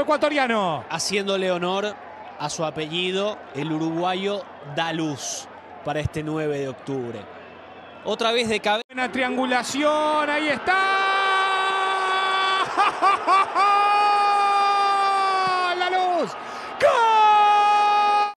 ecuatoriano. Haciéndole honor a su apellido, el uruguayo da luz para este 9 de octubre. Otra vez de cabeza. Buena triangulación, ahí está.